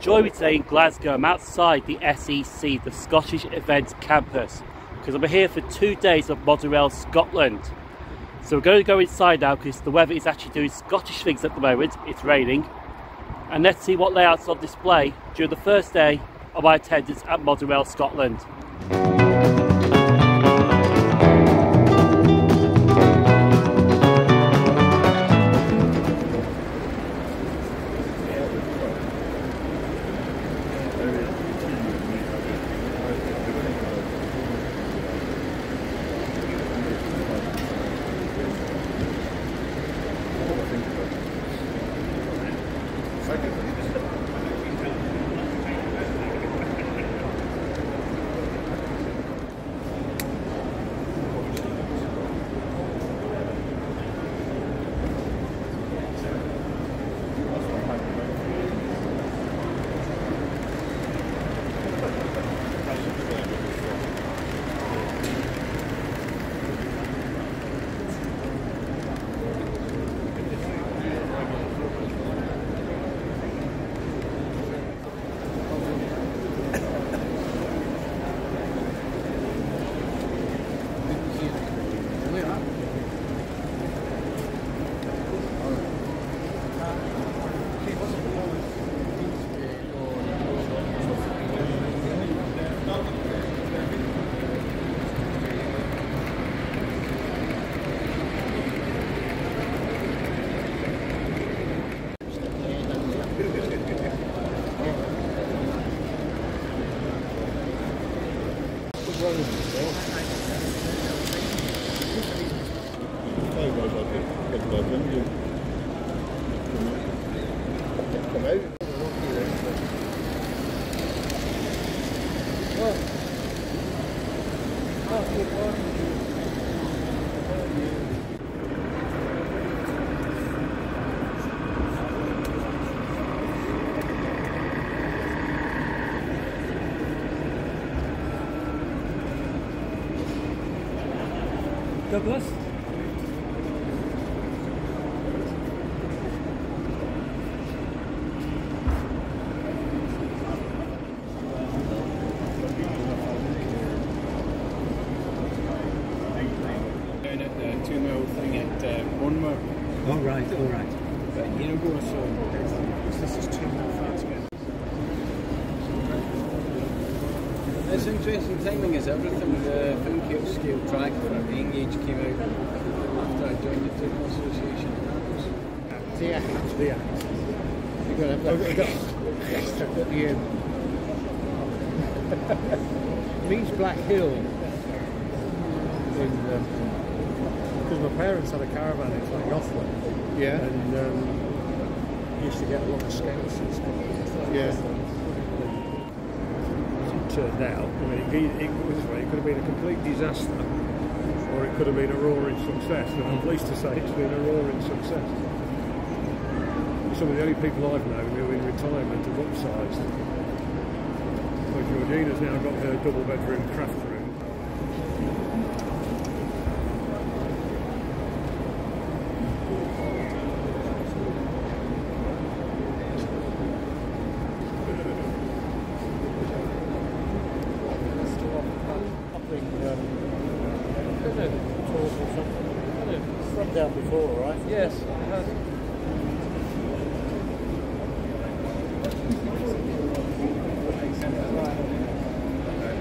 join me today in Glasgow. I'm outside the SEC, the Scottish Events Campus, because I'm here for two days of Model Scotland. So we're going to go inside now because the weather is actually doing Scottish things at the moment. It's raining. And let's see what layouts on display during the first day of my attendance at Model Scotland. Douglas? down at the two mil thing at uh, Bournemouth. All right, all right. But a year ago or so, this is two mil flats again. It's interesting timing is everything. The Fincale scale track for the N gauge came out after I joined the Technical Association. Yeah, yeah. You're going to have that Stuck at the end. Means Black Hill. Because my parents had a caravan in Llangollen. Yeah. And um, used to get a lot of scouts and stuff. Yeah. As it turned out, I mean, it, it, it, was, it could have been a complete disaster or it could have been a roaring success. And I'm pleased to say it's been a roaring success. Some of the only people I've known who in retirement have upsized. So Georgina's now got her double bedroom craft room. down before, right? Yes.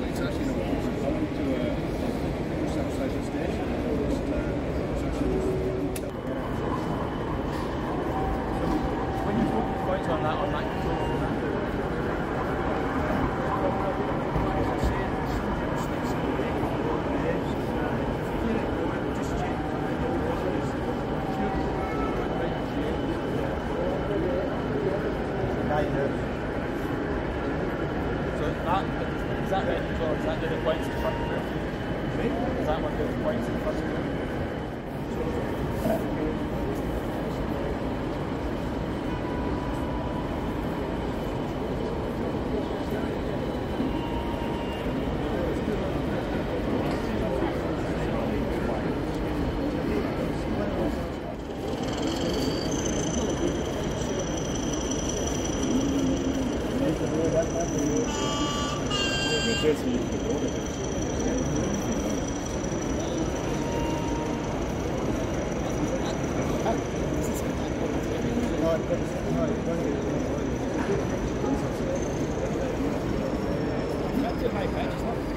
It's actually not to a Southside station. When you took points on that, on that So that, is that right as well? Is that the points in front of you? Is that one the points in front of you? It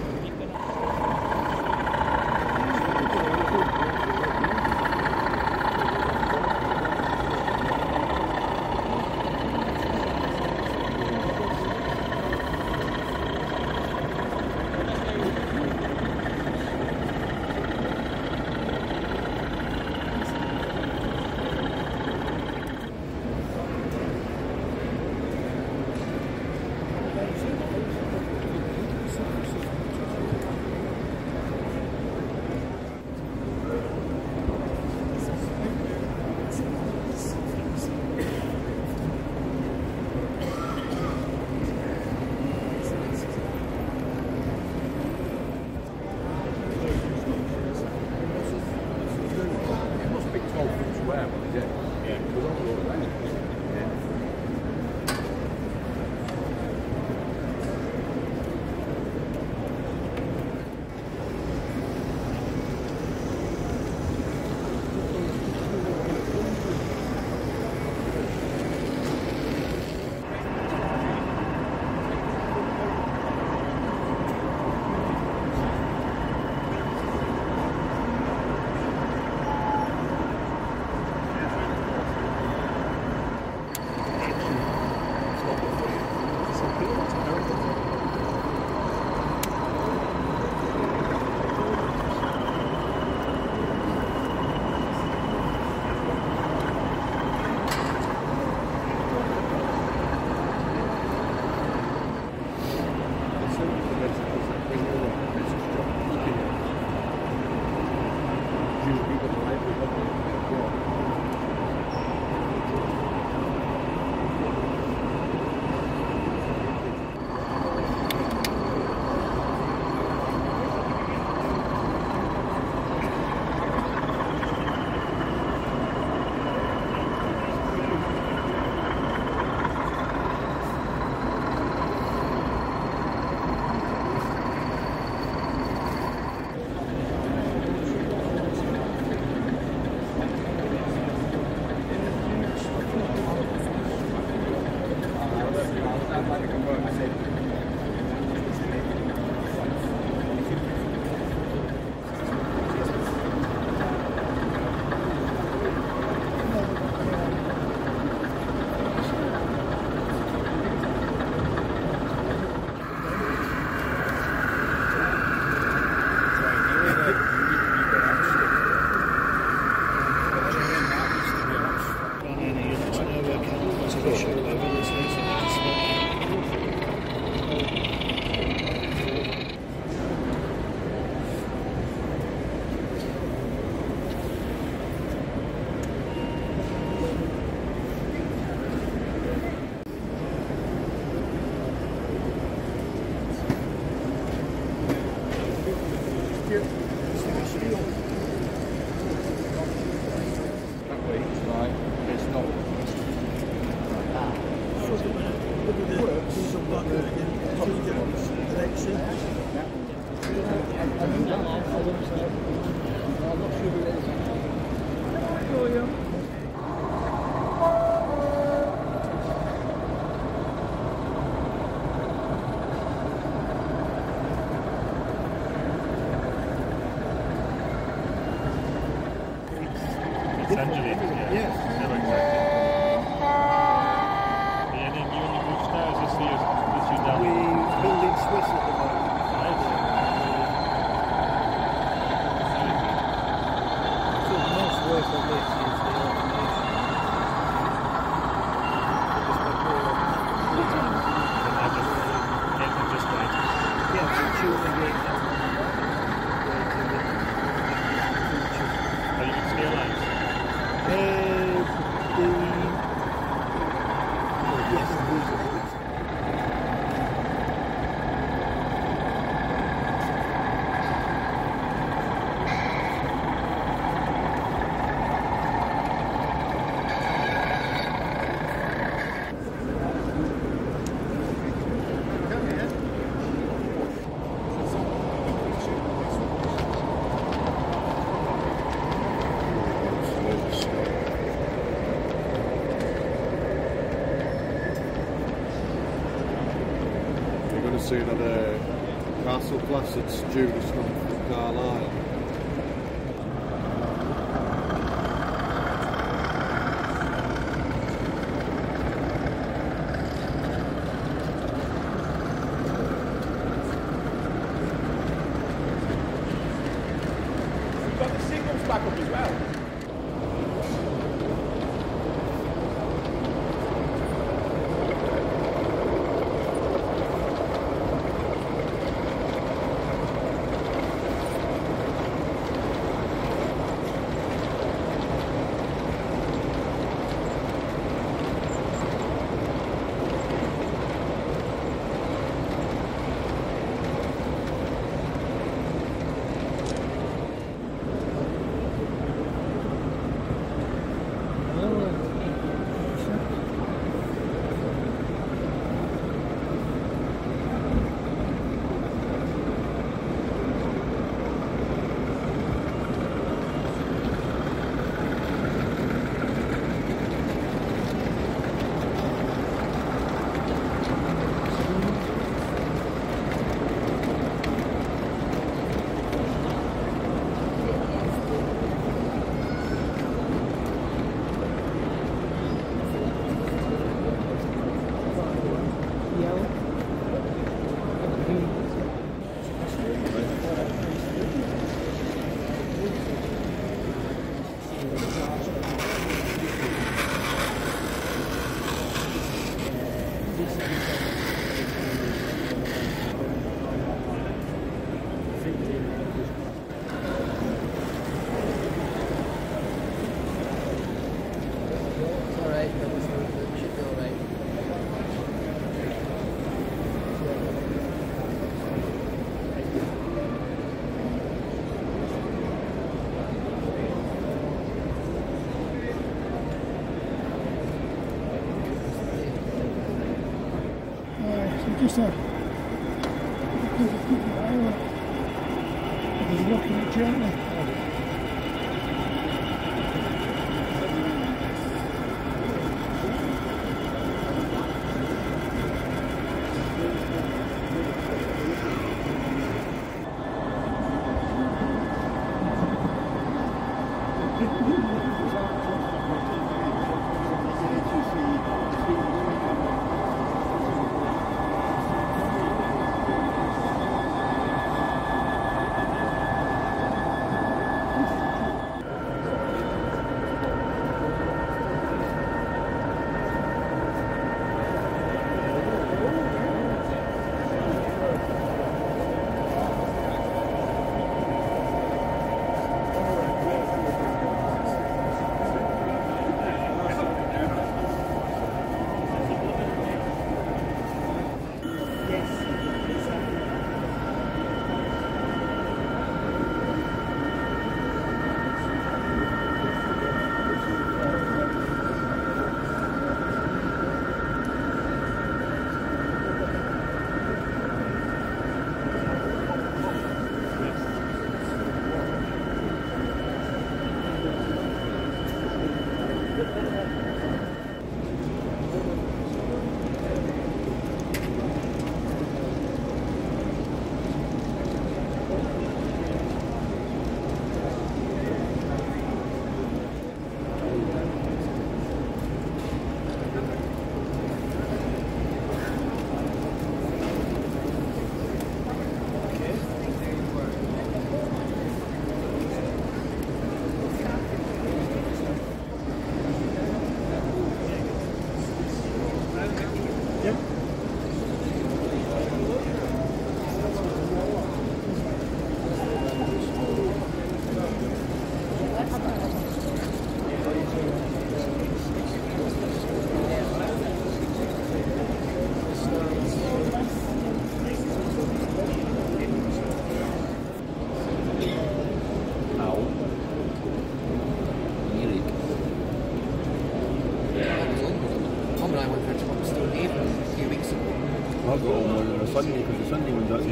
Essentially, yeah. Yes. Never exactly. And then you only move stairs, you see as, as you down. We building Swiss at the moment. So the most work on this is the automation. And I just, get them just right. Yeah, so tuning it. But you can scale lines. Seen at a Castle Placid Judas from Uh,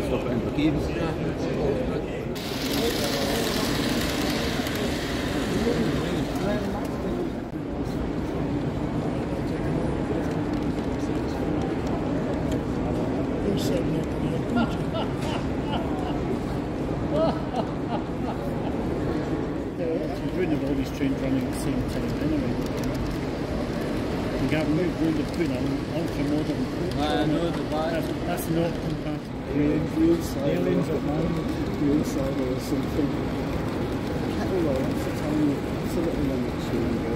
couldn't you? You're doing all these trains running at the same time anyway. You got moved going to put on ultra modern. I know the back. That's, that's not at mine, the inside or something. Kettle roll, that's a tiny, it's a little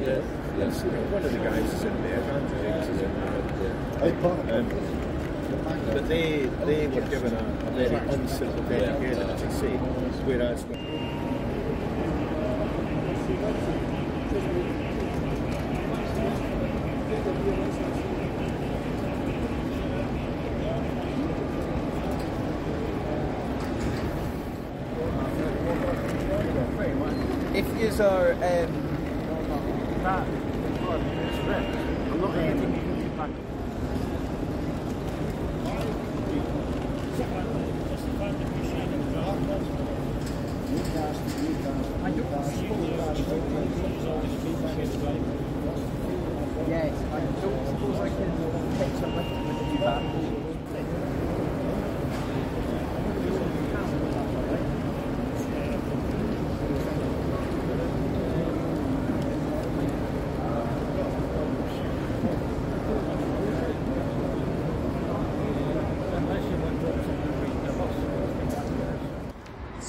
Yeah. Yes. One of the guys is in there, Higgs is in there. But they they were given a, a very unsympathetic edit to say, whereas If you are um, I'm not anything. yes, I don't suppose I can catch up with with you back.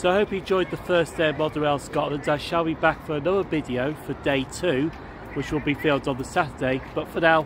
So I hope you enjoyed the first day of Model Rail Scotland. I shall be back for another video for day two, which will be filmed on the Saturday. But for now,